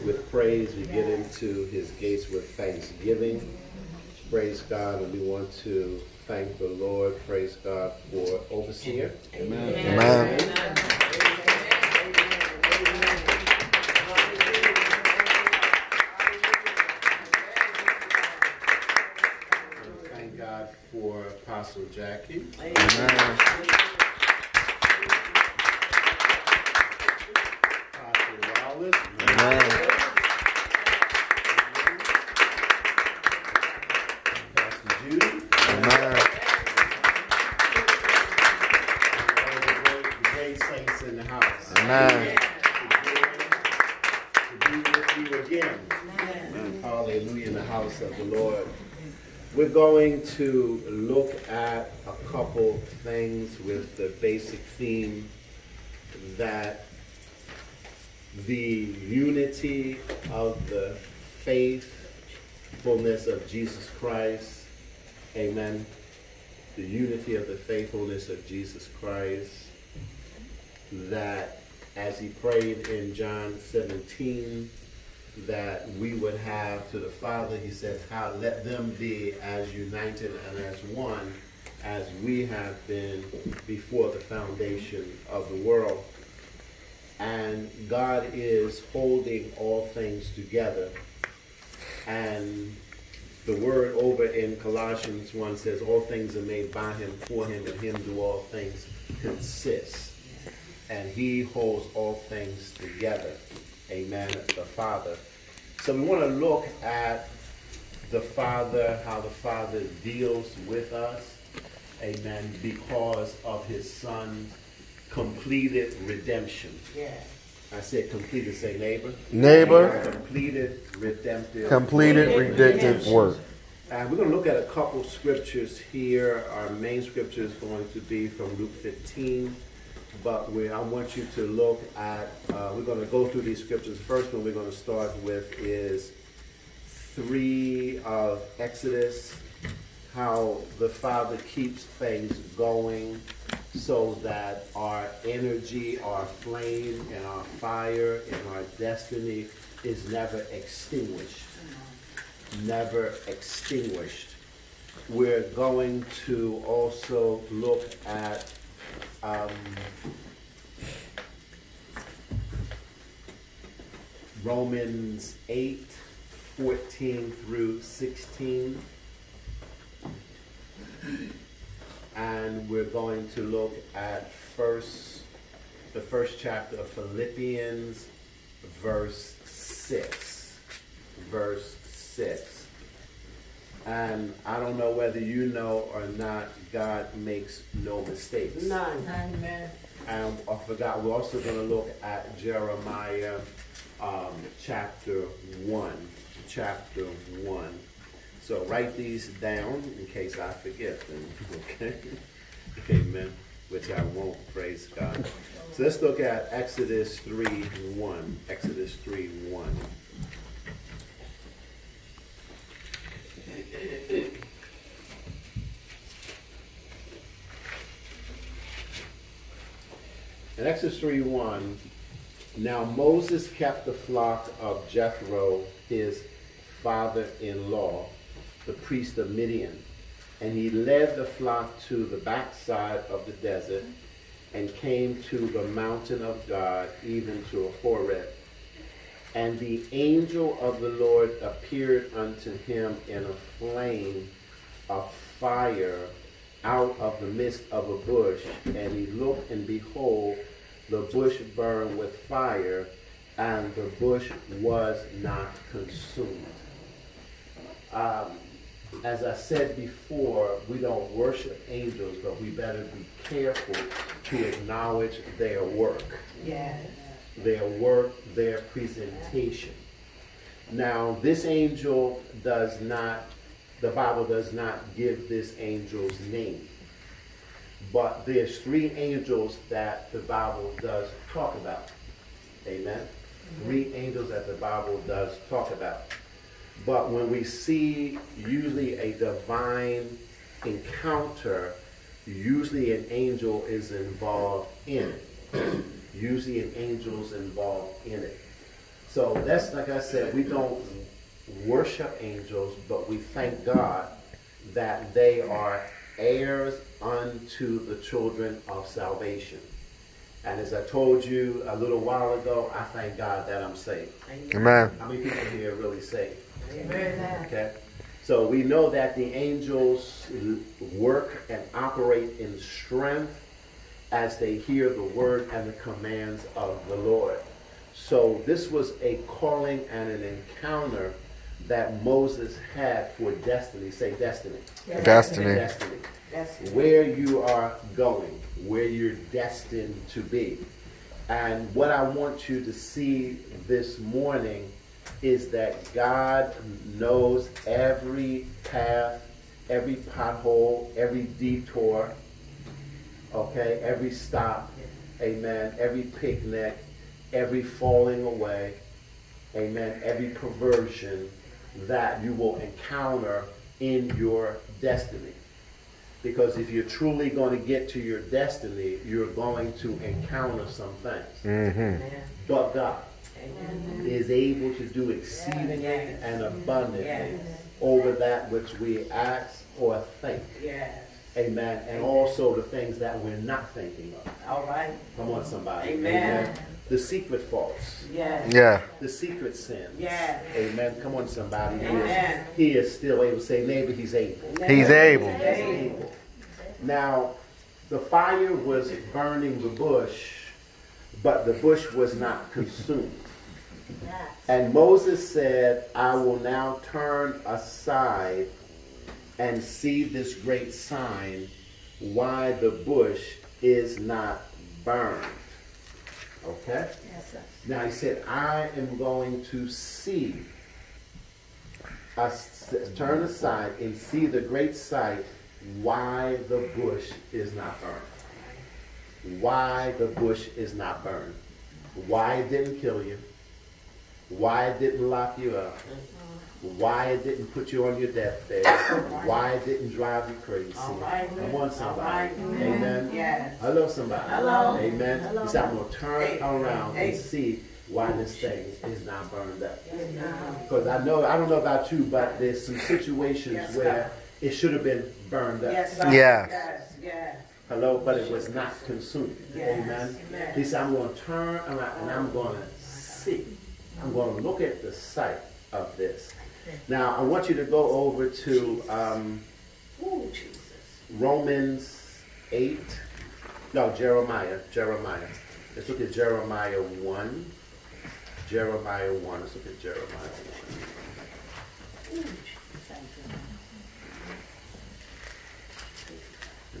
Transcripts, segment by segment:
with praise. We get into his gates with thanksgiving. Praise God. And we want to thank the Lord. Praise God for overseer. Amen. Amen. Amen. Thank God for Apostle Jackie. Amen. Going to look at a couple things with the basic theme that the unity of the faithfulness of Jesus Christ, amen, the unity of the faithfulness of Jesus Christ, that as he prayed in John 17, that we would have to the Father. He says, how let them be as united and as one as we have been before the foundation of the world. And God is holding all things together. And the word over in Colossians 1 says, All things are made by him, for him, and him do all things consist. And he holds all things together. Amen. The Father. So we want to look at the Father, how the Father deals with us. Amen. Because of his Son's completed redemption. Yes. I said completed, say neighbor. Neighbor. Completed redemptive. Completed redemptive work. And we're going to look at a couple scriptures here. Our main scripture is going to be from Luke 15 but we, I want you to look at, uh, we're going to go through these scriptures. The first one we're going to start with is 3 of Exodus, how the Father keeps things going so that our energy, our flame, and our fire, and our destiny is never extinguished. Never extinguished. We're going to also look at um, Romans 8, 14 through 16. And we're going to look at first the first chapter of Philippians, verse 6. Verse 6. And I don't know whether you know or not, God makes no mistakes. None. Amen. And I forgot, we're also going to look at Jeremiah um, chapter 1. Chapter 1. So write these down in case I forget them. Okay? Amen. Which I won't, praise God. So let's look at Exodus 3 1. Exodus 3 1. In Exodus 3 1, now Moses kept the flock of Jethro, his father in law, the priest of Midian. And he led the flock to the backside of the desert and came to the mountain of God, even to Horeb. And the angel of the Lord appeared unto him in a flame of fire out of the midst of a bush. And he looked, and behold, the bush burned with fire, and the bush was not consumed. Um, as I said before, we don't worship angels, but we better be careful to acknowledge their work. Yes. Their work, their presentation. Now, this angel does not, the Bible does not give this angel's name. But there's three angels that the Bible does talk about. Amen. Three angels that the Bible does talk about. But when we see usually a divine encounter, usually an angel is involved in it. usually an angel's involved in it. So that's like I said, we don't worship angels, but we thank God that they are heirs unto the children of salvation. And as I told you a little while ago, I thank God that I'm saved. Amen. How many people here are really saved? Amen. Okay? So we know that the angels work and operate in strength as they hear the word and the commands of the Lord. So this was a calling and an encounter that Moses had for destiny. Say destiny. Destiny. Destiny. That's Where you are going, where you're destined to be. And what I want you to see this morning is that God knows every path, every pothole, every detour, okay, every stop, amen, every picnic, every falling away, amen, every perversion that you will encounter in your destiny. Because if you're truly going to get to your destiny, you're going to encounter some things. Mm-hmm. But God Amen. is able to do exceedingly Yes. and abundantly Yes. over that which we ask or think. Yes. Amen. And also the things that we're not thinking of. All right. Come on, somebody. Amen. The secret faults, Yes. Yeah. the secret sins. Yes. Amen. Come on, somebody. He is, Amen. he is still able to say, neighbor, he's able. He's able. He's able. Now, the fire was burning the bush, but the bush was not consumed. And Moses said, I will now turn aside and see this great sign, why the bush is not burned. Okay? Yes, sir. Now he said, I am going to see, uh, I turn aside and see the great sight, why the bush is not burned. Why the bush is not burned. Why it didn't kill you. Why it didn't lock you up. Why it didn't put you on your deathbed. Why it didn't drive you crazy. All right. Come on, somebody. All right. Amen. Yes. Hello, somebody. Hello. Amen. Hello. He said, I'm going to turn Hey. around Hey. and see why this thing is not burned up. Yes. Because I know, I don't know about you, but there's some situations Yes, where God. it should have been burned up. Yes. Yes. Yes. Yes. Hello, but it was not consumed. Yes. Amen. Amen. He said, I'm going to turn around and I'm going to see. I'm going to look at the sight of this. Now, I want you to go over to um, Ooh, Romans 8. No, Jeremiah. Jeremiah. Let's look at Jeremiah 1. Jeremiah 1. Let's look at Jeremiah 1. Ooh, Jesus. Thank you.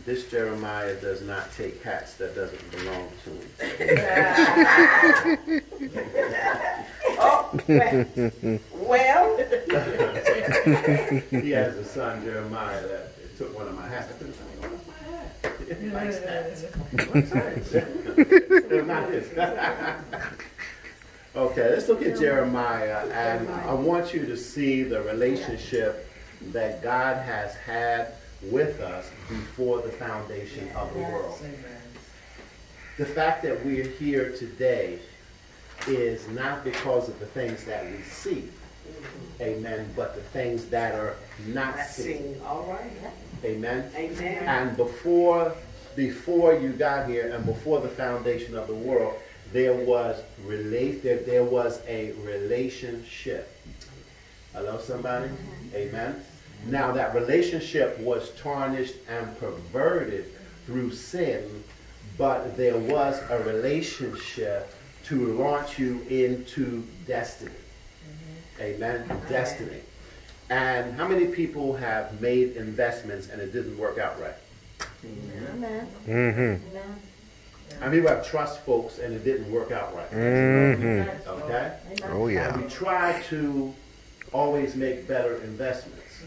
This Jeremiah does not take hats that doesn't belong to him. Oh, He has a son, Jeremiah, that took one of my hats. I couldn't find one of my hats. He likes hats. Likes hats. They're not his. Okay, let's look at Jeremiah, and I want you to see the relationship that God has had with us before the foundation of the world. The fact that we're here today is not because of the things that we see, amen, but the things that are not seen, seen. All right. amen. Amen. And before, before you got here and before the foundation of the world, there was relate, there, there was a relationship. Hello, somebody? Amen. Now that relationship was tarnished and perverted through sin, but there was a relationship to launch you into destiny. Amen. Destiny. And how many people have made investments and it didn't work out right? Mm-hmm. How many people have trust folks and it didn't work out right? Mm-hmm. Okay? Oh And yeah. we try to always make better investments.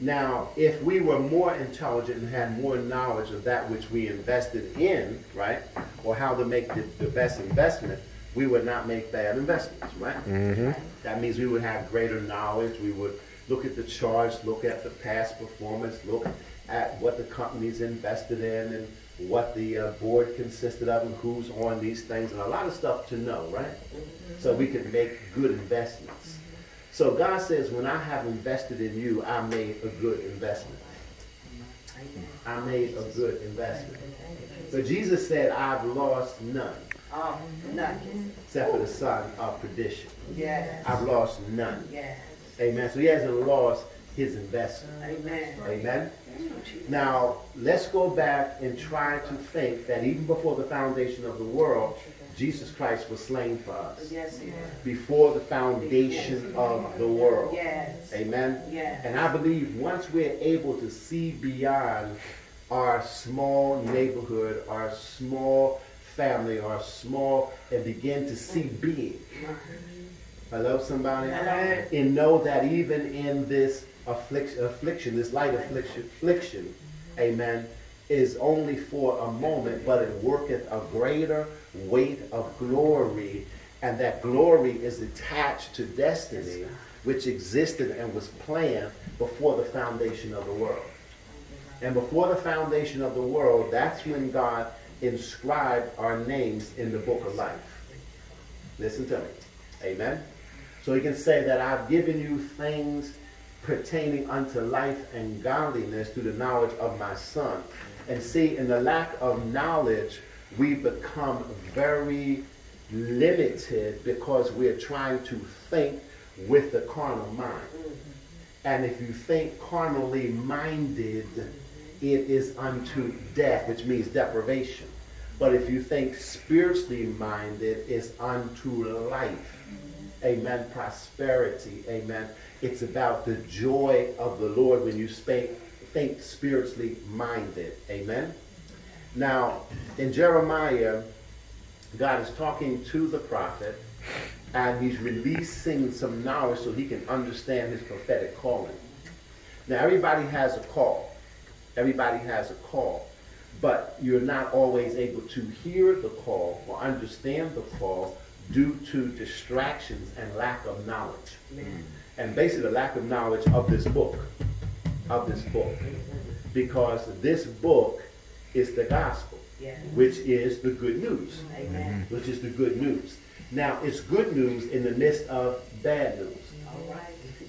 Now, if we were more intelligent and had more knowledge of that which we invested in, right, or how to make the, the best investment, we would not make bad investments, right? Mm-hmm. That means we would have greater knowledge. We would look at the charts, look at the past performance, look at what the company's invested in and what the uh, board consisted of and who's on these things and a lot of stuff to know, right? So we can make good investments. So God says, when I have invested in you, I made a good investment. I made a good investment. But Jesus said, I've lost none, Oh, none. except for the son of perdition. Yes. I've lost none. Yes. Amen. So he hasn't lost his investment. Amen. Amen. Now, let's go back and try to think that even before the foundation of the world, Jesus Christ was slain for us. Yes. Before the foundation of the world. Yes. Amen. Yes. And I believe once we're able to see beyond our small neighborhood, our small family, our small, and begin to see big. Hello, somebody? Hello. And know that even in this affliction, affliction this light affliction, affliction, amen, is only for a moment, but it worketh a greater weight of glory, and that glory is attached to destiny, which existed and was planned before the foundation of the world. And before the foundation of the world, that's when God inscribed our names in the book of life. Listen to me. Amen. So he can say that I've given you things pertaining unto life and godliness through the knowledge of my son. And see, in the lack of knowledge, we become very limited because we're trying to think with the carnal mind. And if you think carnally minded, it is unto death, which means deprivation. But if you think spiritually minded, it's unto life. Mm-hmm. Amen. Prosperity. Amen. It's about the joy of the Lord when you think, think spiritually minded. Amen. Now, in Jeremiah, God is talking to the prophet and he's releasing some knowledge so he can understand his prophetic calling. Now, everybody has a call. Everybody has a call. But you're not always able to hear the call or understand the call due to distractions and lack of knowledge. And basically, the lack of knowledge of this book. Of this book. Because this book is the gospel, Yes. which is the good news Amen. Mm-hmm. which is the good news. Now, it's good news in the midst of bad news. All right.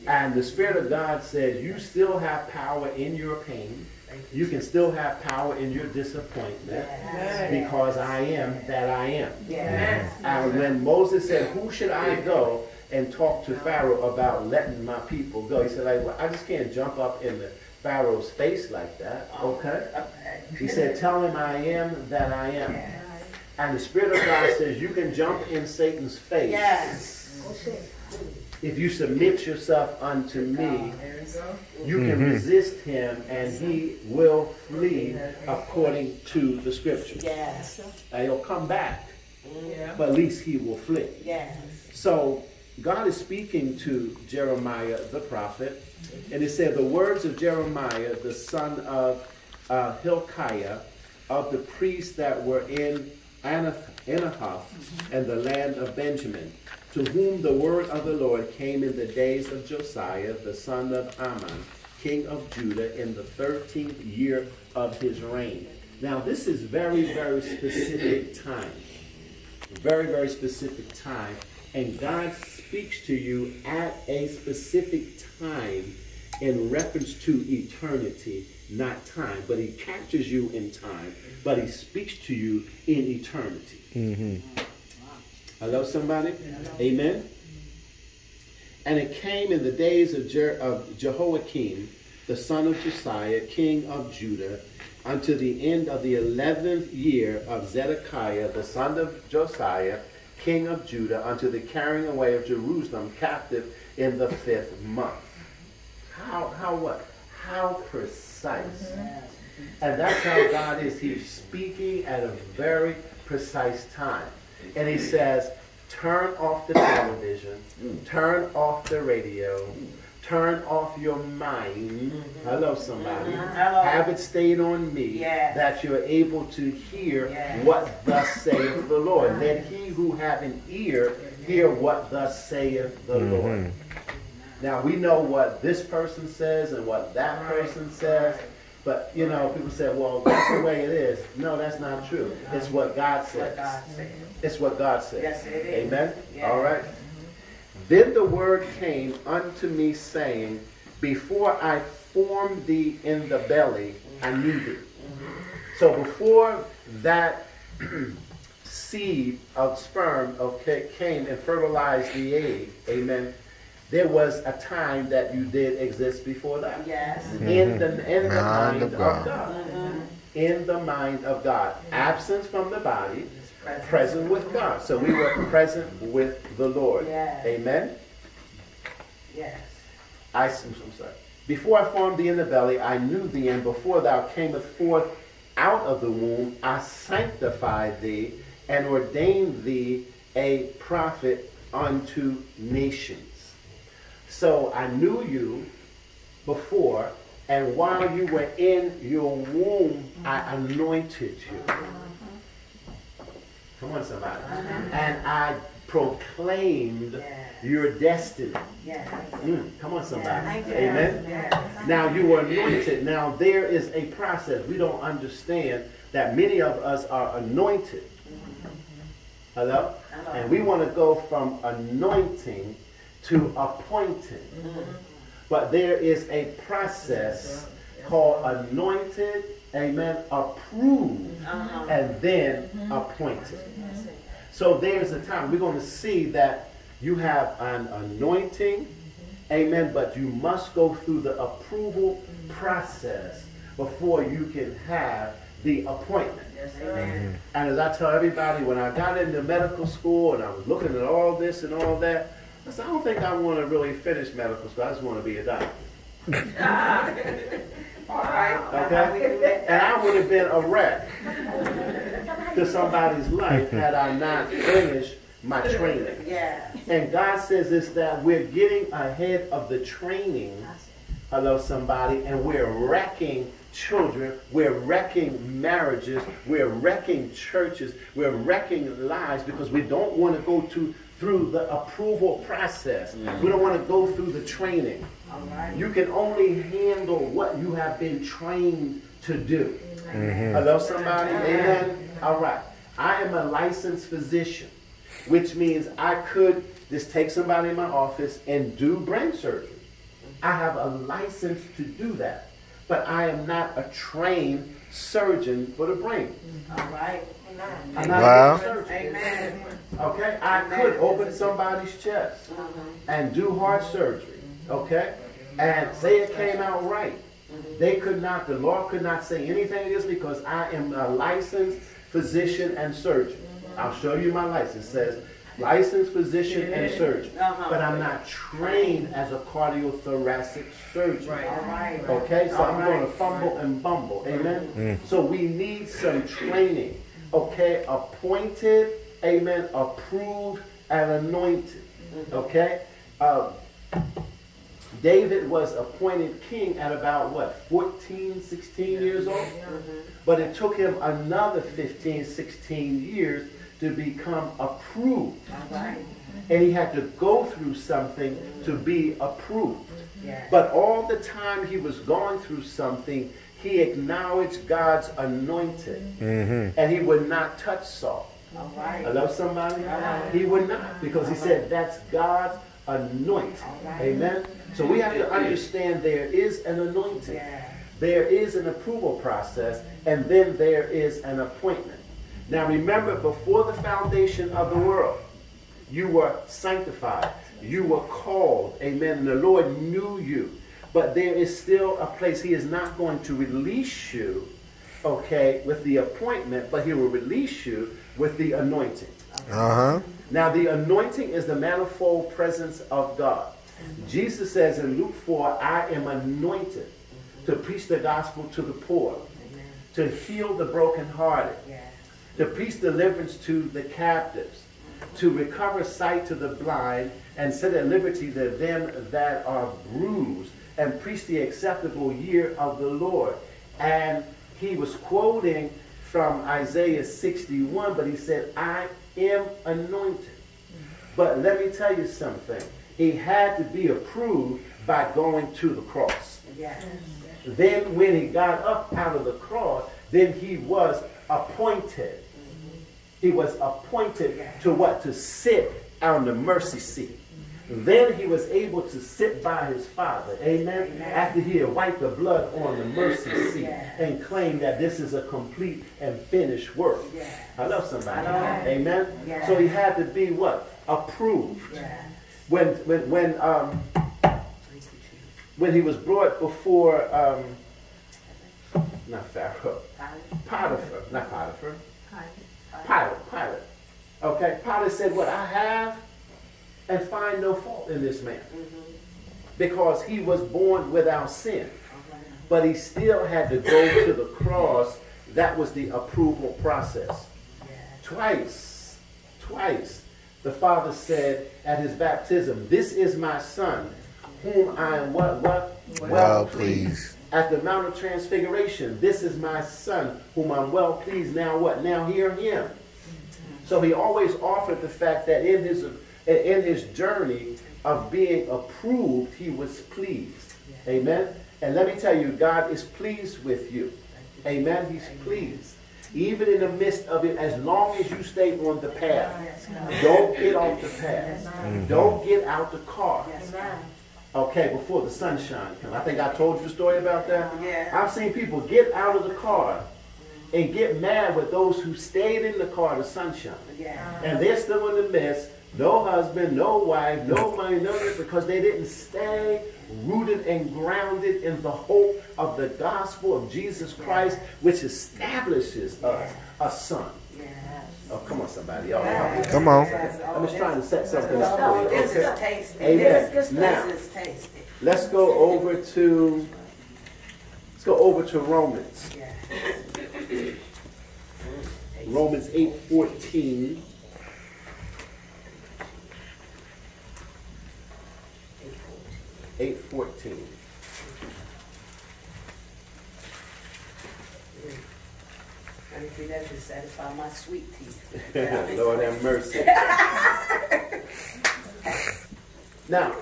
And the Spirit of God says you still have power in your pain. You can still have power in your disappointment Yes. because I am that I am. Yes. And when Moses said, Who should I go and talk to Pharaoh about letting my people go? He said, like, well, I just can't jump up in the Pharaoh's face like that. Okay? Okay. He said, Tell him I am that I am. Yes. And the Spirit of God says you can jump in Satan's face Yes. Oh, if you submit yourself unto me. You can resist him and he will flee according to the scriptures. Yes. And he'll come back, but at least he will flee. Yes. So God is speaking to Jeremiah the prophet, and it said, The words of Jeremiah, the son of uh, Hilkiah, of the priests that were in Anath- Anathoth and the land of Benjamin, to whom the word of the Lord came in the days of Josiah, the son of Amon, king of Judah, in the thirteenth year of his reign. Now, this is very, very specific time very, very specific time, and God speaks to you at a specific time in reference to eternity, not time. But He captures you in time, but He speaks to you in eternity. Mm-hmm. Hello, somebody? Amen. And it came in the days of, Jer- of Jehoiakim, the son of Josiah, king of Judah, unto the end of the eleventh year of Zedekiah, the son of Josiah, king of Judah, unto the carrying away of Jerusalem captive in the fifth month. How, how what? How precise. Mm-hmm. And that's how God is. He's speaking at a very precise time. And he says, turn off the television, mm. turn off the radio, mm. turn off your mind. Mm-hmm. Hello, somebody. Mm-hmm. Hello. Have it stayed on me Yes. that you're able to hear Yes. what thus saith the Lord. Let he who have an ear hear mm-hmm. what thus saith the Lord. Now we know what this person says and what that person says, but you know, people say, well, that's the way it is. No, that's not true. It's what God That's what says. God said. It's what God says. Yes, it is. Amen. Yeah. All right. Then the word came unto me, saying, Before I formed thee in the belly, I knew thee. So before that seed of sperm okay, came and fertilized the egg, amen, there was a time that you did exist before that. Yes. In the, in the Mind mind of of God. God. Mhm. In the mind of God. Absence from the body, His presence. present with God. So we were present with the Lord. Yes. Amen. Yes. I, I'm sorry. Before I formed thee in the belly, I knew thee, and before thou camest forth out of the womb, I sanctified thee and ordained thee a prophet unto nations. So I knew you before, and while you were in your womb, I anointed you. Come on, somebody. And I proclaimed Yes. your destiny. Yes. Mm, come on, somebody. You. Amen. Yes. Now you were anointed. Now there is a process. We don't understand that many of us are anointed. Hello? Hello. And we want to go from anointing to appointing. But there is a process called anointed, amen, approved, Uh-huh. and then appointed. So there's a time we're going to see that you have an anointing, amen, but you must go through the approval process before you can have the appointment. Yes, amen. And as I tell everybody, when I got into medical school and I was looking at all this and all that, I said, I don't think I want to really finish medical school. I just want to be a doctor. All right. That's how we do Okay? And I would have been a wreck to somebody's life had I not finished my training. Yeah. And God says is that we're getting ahead of the training, hello somebody, and we're wrecking children, we're wrecking marriages, we're wrecking churches, we're wrecking lives because we don't want to go to through the approval process. We don't want to go through the training. All right. You can only handle what you have been trained to do. Mm-hmm. Hello, somebody? Amen. All right. I am a licensed physician, which means I could just take somebody in my office and do brain surgery. I have a license to do that, but I am not a trained surgeon for the brain. All right. I'm not Wow. Amen. Okay, I could open somebody's chest uh-huh. and do heart surgery. Okay, and say it came out right. They could not, the law could not say anything against me because I am a licensed physician and surgeon. I'll show you my license. It says licensed physician and surgeon, Uh-huh. but I'm not trained as a cardiothoracic surgeon. All right. Okay, so I'm All going to right. fumble and bumble. Amen. So we need some training. Okay, appointed, amen, approved, and anointed. Okay? Uh, David was appointed king at about what, 14, 16 years old? But it took him another 15, 16 years to become approved. All right. And he had to go through something to be approved. Yeah. But all the time he was going through something, he acknowledged God's anointed. And he would not touch Saul. All right. love somebody? Uh-huh. He would not, because he said that's God's anointing. All right. Amen? So we have to understand there is an anointing. Yeah. There is an approval process, and then there is an appointment. Now remember, before the foundation of the world, you were sanctified. You were called. Amen. And the Lord knew you. But there is still a place. He is not going to release you, okay, with the appointment, but He will release you with the anointing. Uh huh. Now, the anointing is the manifold presence of God. Jesus says in Luke 4, I am anointed to preach the gospel to the poor, to heal the brokenhearted, Yeah. To preach deliverance to the captives, to recover sight to the blind, and set at liberty the them that are bruised, and preach the acceptable year of the Lord. And he was quoting from Isaiah 61, but he said, I am anointed. But let me tell you something. he had to be approved by going to the cross. Yes. Then when he got up out of the cross, then he was appointed. He was appointed to what? To sit on the mercy seat. Then he was able to sit by his father, amen, Amen. after he had wiped the blood on the mercy seat Yeah. and claimed that this is a complete and finished work. Yeah. I love somebody. I. Amen. Yeah. So he had to be what? Approved. When when when um when he was brought before um not Pharaoh, Potiphar, not Potiphar, Pilate, Pilate. Okay, Pilate said, What I have and find no fault in this man. Mm-hmm. Because he was born without sin. But he still had to go to the cross. That was the approval process. Twice, twice, the Father said at his baptism, This is my son, whom I am what? What? Well pleased. At the Mount of Transfiguration, this is my son, whom I'm well pleased. Now what? Now hear him. So he always offered the fact that in his in his journey of being approved, he was pleased. Amen. And let me tell you, God is pleased with you. Amen. He's pleased. Even in the midst of it, as long as you stay on the path, don't get off the path. Don't get out the car. Okay, before the sunshine comes. I think I told you the story about that. Yeah. I've seen people get out of the car and get mad with those who stayed in the car to sunshine. Yeah. And they're still in the midst. No husband, no wife, no money, no nothing, because they didn't stay rooted and grounded in the hope of the gospel of Jesus Christ, which establishes us a son. Yeah. Oh, come on, somebody. Y'all help. Come on. I'm just trying to set something up for you. This Okay? is tasty. Amen. This Now- is tasty. Let's go over to let's go over to Romans. Yeah. Romans 8 14. Eight fourteen. Let me see that to satisfy my sweet teeth. Lord have mercy. now,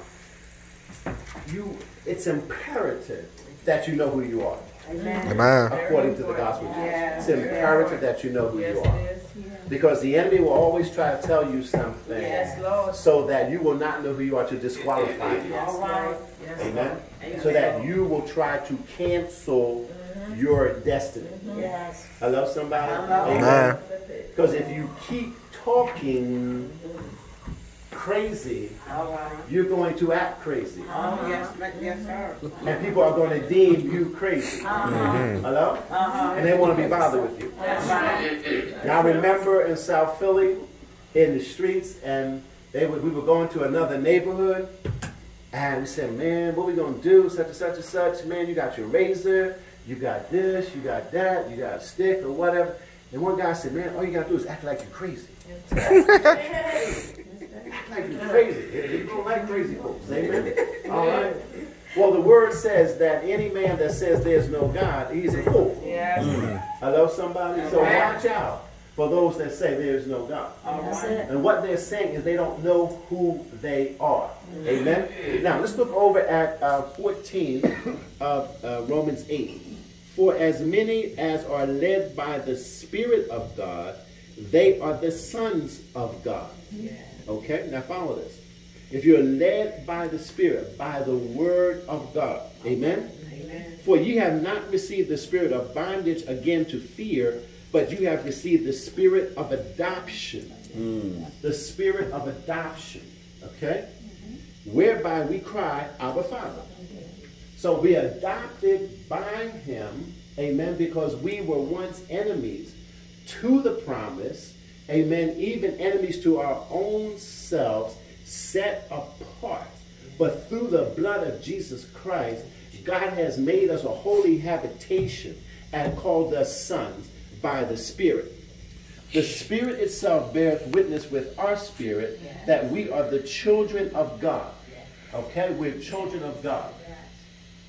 you it's imperative that you know who you are. Amen. Amen. According to the gospel. Yeah. It's imperative that you know who Yes, you are. is. Because the enemy will always try to tell you something Yes, Lord. so that you will not know who you are to disqualify you. All right. Yes, Amen. Lord. So that you will try to cancel your destiny. Yes. Hello, somebody? Amen. Because if you keep talking crazy, All right. you're going to act crazy. Oh, yes, yes, sir. And people are going to deem you crazy. Uh-huh. Mm-hmm. Hello? Uh-huh. And they want to be bothered with you. That's right. Now, I remember in South Philly, in the streets, and they were, we were going to another neighborhood, and we said, man, what we going to do, such and such and such. Man, you got your razor, you got this, you got that, you got a stick or whatever. And one guy said, man, all you got to do is act like you're crazy. act like you're crazy. You don't like crazy folks. Amen? All right? Well, the word says that any man that says there's no God, he's a fool. Yes. Hello, somebody? So watch out for those that say there's no God. All right. And what they're saying is they don't know who they are. Amen? Now, let's look over at uh, 14 of uh, Romans 8. For as many as are led by the Spirit of God, they are the sons of God. Okay? Now, follow this. If you're led by the Spirit, by the Word of God, amen? Amen. For ye have not received the spirit of bondage again to fear, but you have received the spirit of adoption. Mm. The spirit of adoption. Okay? Mm-hmm. Whereby we cry, Our Father. So we adopted by him, amen, because we were once enemies to the promise, amen, even enemies to our own selves, set apart. But through the blood of Jesus Christ, God has made us a holy habitation and called us sons by the Spirit. The Spirit itself beareth witness with our spirit that we are the children of God. Okay? We're children of God.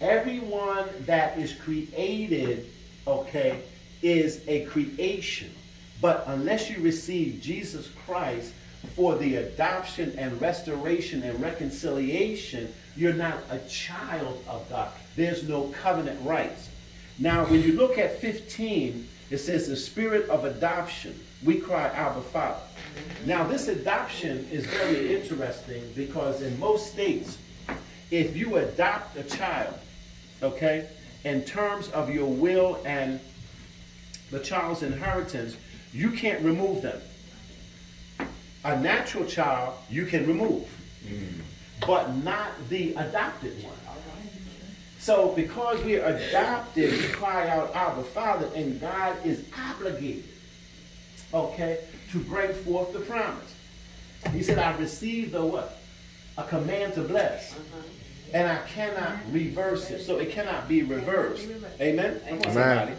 Everyone that is created, okay, is a creation. But unless you receive Jesus Christ for the adoption and restoration and reconciliation, you're not a child of God. There's no covenant rights. Now, when you look at 15, it says the spirit of adoption. We cry, Abba Father. Now, this adoption is very interesting because in most states, if you adopt a child, okay, in terms of your will and the child's inheritance, you can't remove them. A natural child you can remove, mm. but not the adopted one. So because we are adopted, we cry out Abba Father, and God is obligated, okay, to bring forth the promise. He said, I received the what? A command to bless. Uh-huh. And I cannot reverse it. So it cannot be reversed. Amen? Amen.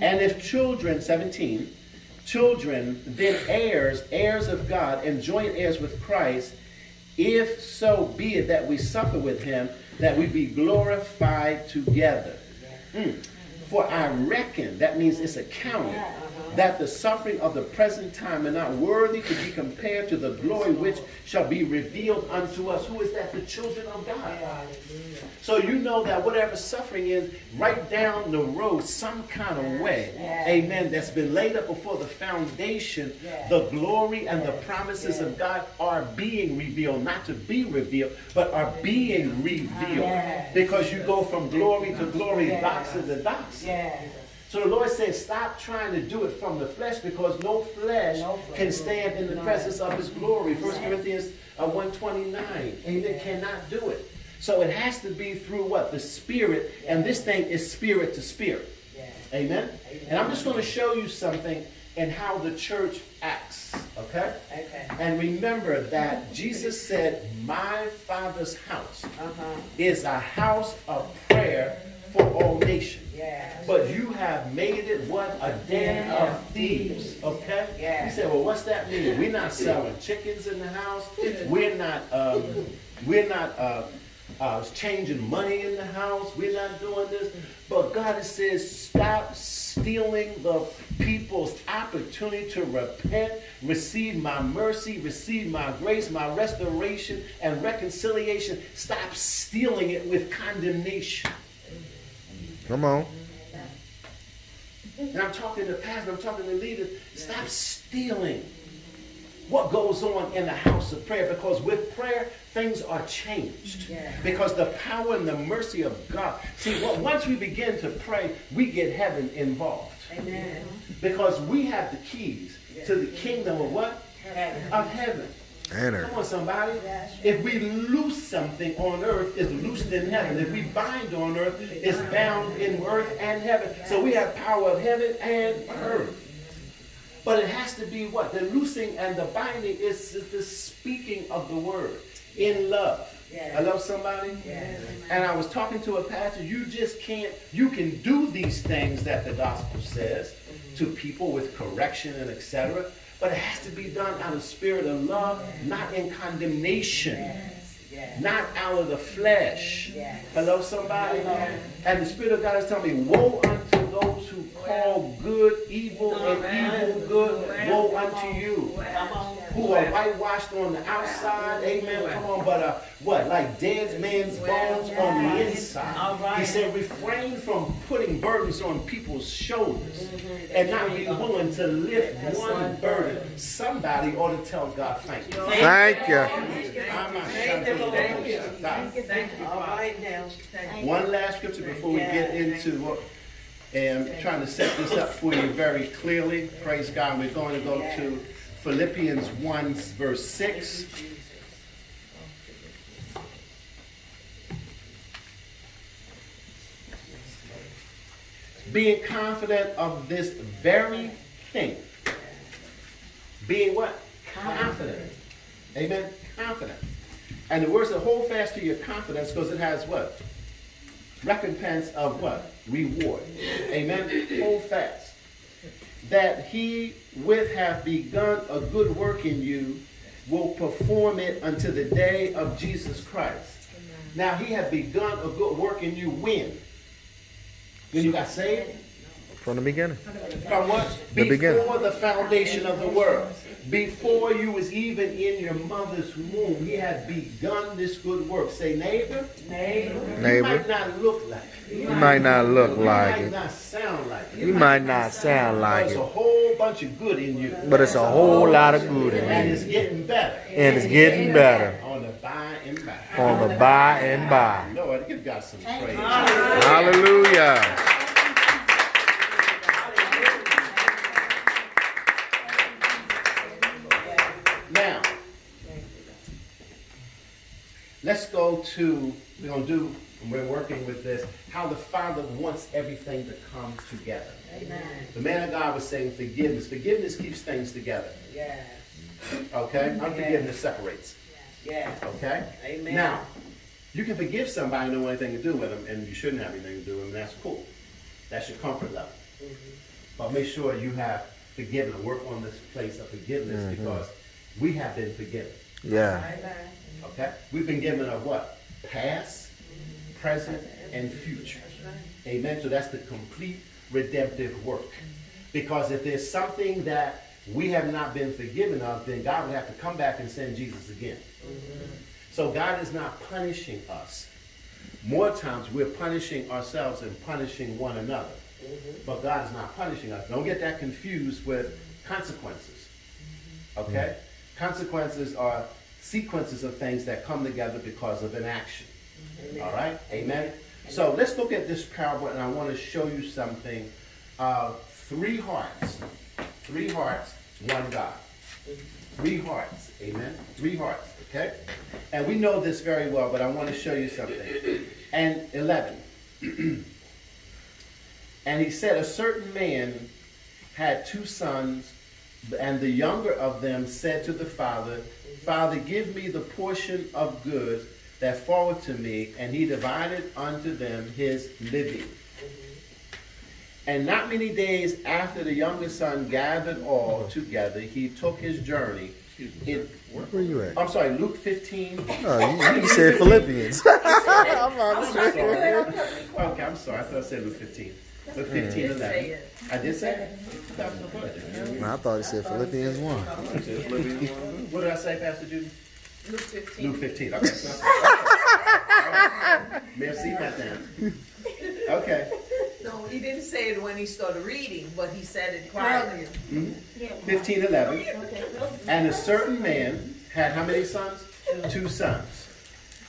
And if children, 17, children, then heirs, heirs of God, and joint heirs with Christ, if so be it that we suffer with him, that we be glorified together. Mm. For I reckon, that means it's accounted, that the suffering of the present time are not worthy to be compared to the glory which shall be revealed unto us. Who is that? The children of God. So you know that whatever suffering is, right down the road, some kind of way, amen, that's been laid up before the foundation, the glory and the promises of God are being revealed, not to be revealed, but are being revealed. Because you go from glory to glory, doxa to doxa. So the Lord says, stop trying to do it from the flesh because no flesh No flesh. can stand in the presence of his glory. 1 Corinthians uh, 129. Amen. Cannot do it. So it has to be through what? The spirit. And this thing is spirit to spirit. Yeah. Amen. And I'm just going to show you something in how the church acts. Okay? Okay. And remember that Jesus said, My Father's house Uh-huh. is a house of prayer for all nations. Yeah. But you have made it what? A den of thieves. Okay? Yeah. You say, well, what's that mean? We're not selling chickens in the house. We're not um, we're not uh, uh, changing money in the house. We're not doing this. But God says, stop stealing the people's opportunity to repent, receive my mercy, receive my grace, my restoration and reconciliation. Stop stealing it with condemnation. Come on. And I'm talking to pastors, I'm talking to leaders. Stop stealing what goes on in the house of prayer because with prayer, things are changed. Yeah. Because the power and the mercy of God. See, what, once we begin to pray, we get heaven involved. Amen. Because we have the keys to the kingdom of what? Heaven. Of heaven. Enter. Come on, somebody. If we loose something on earth, it's loosed in heaven. If we bind on earth, it's bound in earth and heaven. So we have power of heaven and earth. But it has to be what? The loosing and the binding is the speaking of the word in love. Yeah. I love somebody. Yes. And I was talking to a pastor, you just can't, you can do these things that the gospel says to people with correction and etc. But it has to be done out of spirit of love, not in condemnation, Yes. Yes. not out of the flesh. Yes. Hello, somebody? And the Spirit of God is telling me, woe unto those who call good evil and evil good. Woe unto you who are whitewashed on the outside, amen, come on, but uh, what, like dead man's bones on the inside. All right. He said, refrain from putting burdens on people's shoulders mm-hmm. and not be willing to lift one burden. Somebody ought to tell God, thank you. Thank you. Thank you, Lord. Thank you. Stop. All right now. One last scripture before we get into what, and I'm trying to set this up for you very clearly. Praise God. We're going to go to Philippians 1, verse 6. Being confident of this very thing. Being what? Confident. Amen. Confident. And the words that hold fast to your confidence because it has what? Recompense of what? Reward. Amen. Hold fast. That he with hath begun a good work in you will perform it unto the day of Jesus Christ. Now he has begun a good work in you when? When you got saved? From the beginning. From what? The beginning. Before the foundation of the world. Before you was even in your mother's womb, he had begun this good work. Say, neighbor. Neighbor. You Neighbor. might not look like it. You might not look like You like might not sound like it. You might not sound like it. There's a whole bunch of good in you. But it's a whole lot of good in you. And it's getting better. And it's getting better On the by and by. On the by and by. Lord, give God some praise. Hallelujah. Now, let's go to, we're going to do, and we're working with this, how the Father wants everything to come together. Amen. The man of God was saying forgiveness. Forgiveness keeps things together. Yeah. Okay? Unforgiveness separates. Yeah. Okay? Amen. Now, you can forgive somebody and don't want anything to do with them, and you shouldn't have anything to do with them, and that's cool. That's your comfort level. Mm-hmm. But make sure you have forgiven and work on this place of forgiveness mm-hmm. because we have been forgiven. Yeah. Amen. Okay? We've been given a what? Past, mm-hmm. present, and future. Amen. So that's the complete redemptive work. Because if there's something that we have not been forgiven of, then God would have to come back and send Jesus again. Mm-hmm. So God is not punishing us. More times we're punishing ourselves and punishing one another. Mm-hmm. But God is not punishing us. Don't get that confused with consequences. Mm-hmm. Okay? Consequences are sequences of things that come together because of an action. All right? Amen? So let's look at this parable, and I want to show you something. Uh, three hearts. Three hearts, one God. Three hearts. Amen? Three hearts. Okay? And we know this very well, but I want to show you something. And 11. And he said, A certain man had two sons, and the younger of them said to the father, Father, give me the portion of goods that falleth to me. And he divided unto them his living. And not many days after the younger son gathered all together, he took his journey. In, Where are you at? I'm sorry, Luke 15. Oh, you, you said Philippians. I'm about to say. Okay, I'm sorry. I thought I said Luke 15. Luke 15, 11. I did say it? I thought so. No, I thought it said Philippians 1. What did I say, Pastor Judy? Luke 15. Luke 15. Okay. so- All right. Merci, madame. Okay. No, he didn't say it when he started reading, but he said it quietly. Mm-hmm. 15, 11. And a certain man had how many sons? Two sons.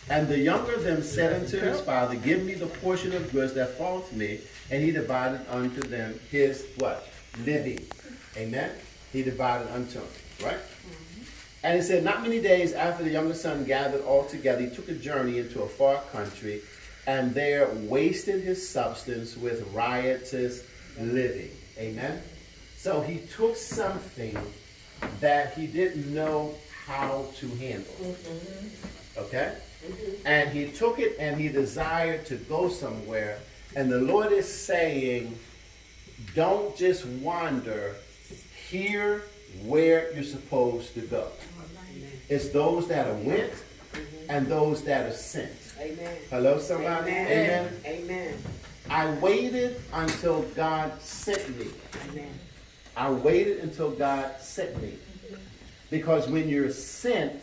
And the younger of them said unto his father, Give me the portion of goods that falleth me. And he divided unto them his what? Living. Amen? He divided unto them. Right? Mm-hmm. And he said, Not many days after the younger son gathered all together, he took a journey into a far country, and there wasted his substance with riotous living. Amen? So he took something that he didn't know how to handle. Mm-hmm. Okay? Mm-hmm. And he took it and he desired to go somewhere. And the Lord is saying, don't just wander, here where you're supposed to go. It's those that are went mm-hmm. and those that are sent. Amen. Hello, somebody? Amen. Amen. I waited until God sent me. Amen. I waited until God sent me. Because when you're sent,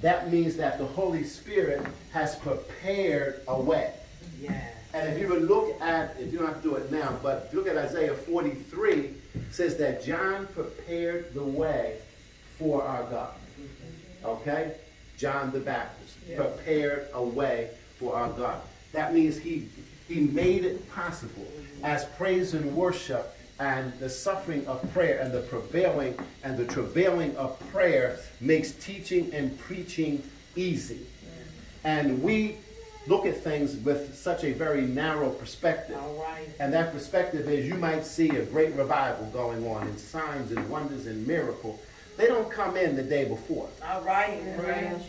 that means that the Holy Spirit has prepared a way. Yeah. And if you would look at, if you don't have to do it now, but if you look at Isaiah 43, it says that John prepared the way for our God. Mm-hmm. Okay? John the Baptist prepared a way for our God. That means he, he made it possible as praise and worship and the suffering of prayer and the prevailing and the travailing of prayer makes teaching and preaching easy. And we look at things with such a very narrow perspective. All right. And that perspective is you might see a great revival going on and signs and wonders and miracles. They don't come in the day before. All right. Praise.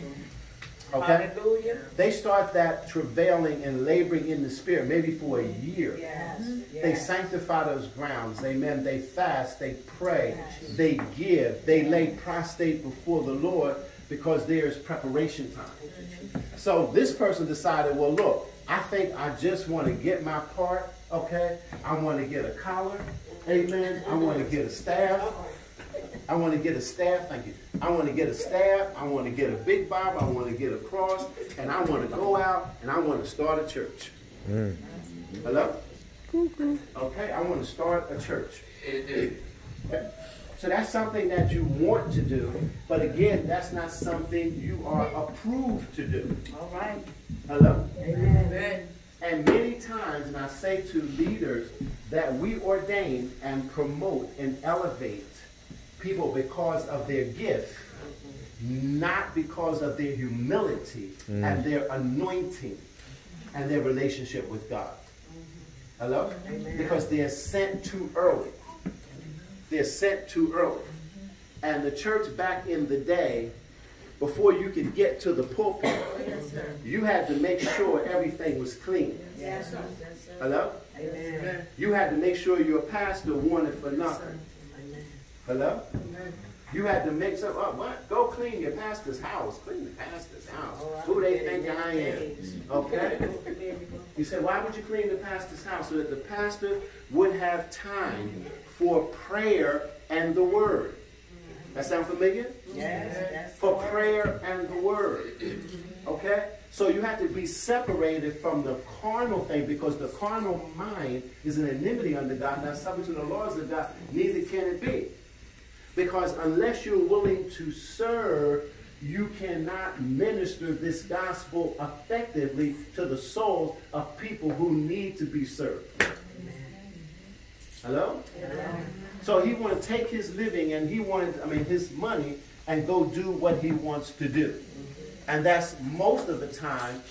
Okay? Hallelujah. They start that travailing and laboring in the spirit maybe for a year. Yes. Mm-hmm. They sanctify those grounds. Amen. They fast, they pray, they give, they lay prostrate before the Lord because there's preparation time. So this person decided, well, look, I think I just want to get my part, okay? I want to get a collar, amen. I want to get a staff. I want to get a staff, thank you. I want to get a staff. I want to get a big Bible. I want to get a cross. And I want to go out and I want to start a church. Mm. Hello? Okay, I want to start a church. So that's something that you want to do, but again, that's not something you are approved to do. All right. Hello? Amen. Amen. And many times, and I say to leaders that we ordain and promote and elevate people because of their gift, not because of their humility mm. and their anointing and their relationship with God. Hello? Because they're sent too early. They're sent too early. And the church back in the day, before you could get to the pulpit, you had to make sure everything was clean. Yes, sir. Hello? Amen. You had to make sure your pastor wanted for nothing. Hello? You had to mix up, oh, what? Go clean your pastor's house. Clean the pastor's house. Who they think I am. Okay? You said, why would you clean the pastor's house? So that the pastor would have time for prayer and the word. That sound familiar? Yes, For prayer and the word. Okay? So you have to be separated from the carnal thing because the carnal mind is an enmity unto God, not subject to the laws of God, neither can it be. Because unless you're willing to serve, you cannot minister this gospel effectively to the souls of people who need to be served. Hello? So he wanted to take his living and he wanted, I mean, his money and go do what he wants to do. And that's most of the time